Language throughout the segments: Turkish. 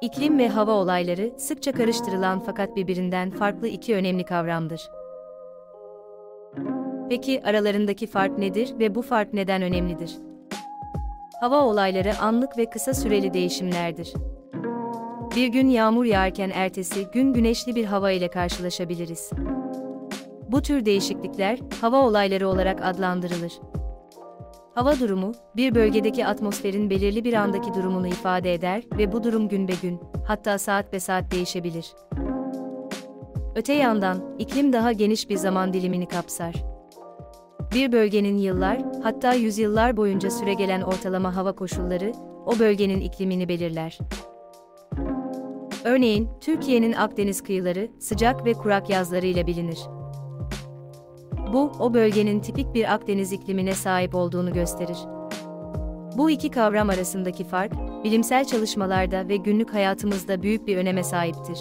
İklim ve hava olayları sıkça karıştırılan fakat birbirinden farklı iki önemli kavramdır. Peki aralarındaki fark nedir ve bu fark neden önemlidir? Hava olayları anlık ve kısa süreli değişimlerdir. Bir gün yağmur yağarken ertesi gün güneşli bir hava ile karşılaşabiliriz. Bu tür değişiklikler hava olayları olarak adlandırılır. Hava durumu, bir bölgedeki atmosferin belirli bir andaki durumunu ifade eder ve bu durum gün be gün, hatta saat be saat değişebilir. Öte yandan, iklim daha geniş bir zaman dilimini kapsar. Bir bölgenin yıllar, hatta yüzyıllar boyunca süregelen ortalama hava koşulları, o bölgenin iklimini belirler. Örneğin, Türkiye'nin Akdeniz kıyıları, sıcak ve kurak yazları ile bilinir. Bu, o bölgenin tipik bir Akdeniz iklimine sahip olduğunu gösterir. Bu iki kavram arasındaki fark, bilimsel çalışmalarda ve günlük hayatımızda büyük bir öneme sahiptir.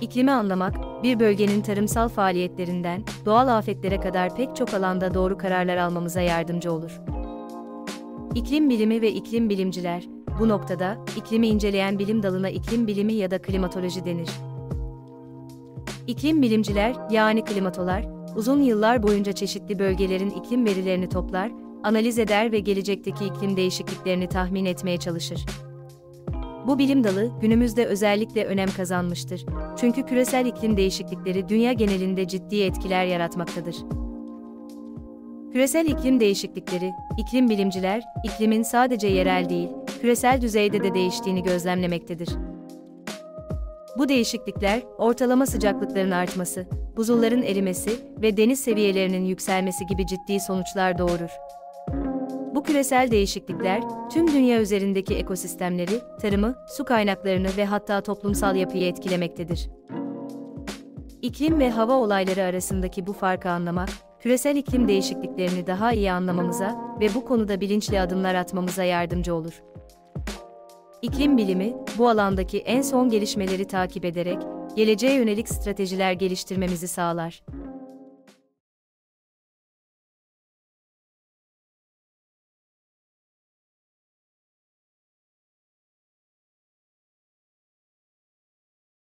İklimi anlamak, bir bölgenin tarımsal faaliyetlerinden, doğal afetlere kadar pek çok alanda doğru kararlar almamıza yardımcı olur. İklim bilimi ve iklim bilimciler, bu noktada, iklimi inceleyen bilim dalına iklim bilimi ya da klimatoloji denir. İklim bilimciler, yani klimatollar, uzun yıllar boyunca çeşitli bölgelerin iklim verilerini toplar, analiz eder ve gelecekteki iklim değişikliklerini tahmin etmeye çalışır. Bu bilim dalı günümüzde özellikle önem kazanmıştır. Çünkü küresel iklim değişiklikleri dünya genelinde ciddi etkiler yaratmaktadır. Küresel iklim değişiklikleri, iklim bilimciler, iklimin sadece yerel değil, küresel düzeyde de değiştiğini gözlemlemektedir. Bu değişiklikler, ortalama sıcaklıkların artması, buzulların erimesi ve deniz seviyelerinin yükselmesi gibi ciddi sonuçlar doğurur. Bu küresel değişiklikler, tüm dünya üzerindeki ekosistemleri, tarımı, su kaynaklarını ve hatta toplumsal yapıyı etkilemektedir. İklim ve hava olayları arasındaki bu farkı anlamak, küresel iklim değişikliklerini daha iyi anlamamıza ve bu konuda bilinçli adımlar atmamıza yardımcı olur. İklim bilimi, bu alandaki en son gelişmeleri takip ederek, geleceğe yönelik stratejiler geliştirmemizi sağlar.